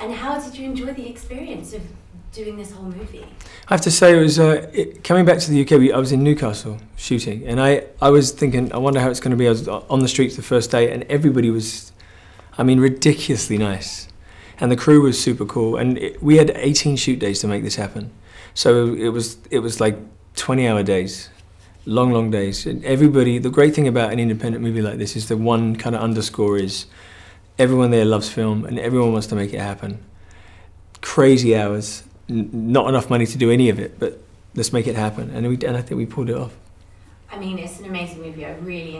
And how did you enjoy the experience of doing this whole movie? I have to say, it was uh, it, coming back to the UK. We, I was in Newcastle shooting, and I, I was thinking, I wonder how it's going to be. I was on the streets the first day, and everybody was, I mean, ridiculously nice, and the crew was super cool. And it, we had 18 shoot days to make this happen, so it was it was like 20-hour days, long, long days. And everybody, the great thing about an independent movie like this is the one kind of underscore is everyone there loves film, and everyone wants to make it happen. Crazy hours not enough money to do any of it, but let's make it happen. And, we, and I think we pulled it off. I mean, it's an amazing movie. I really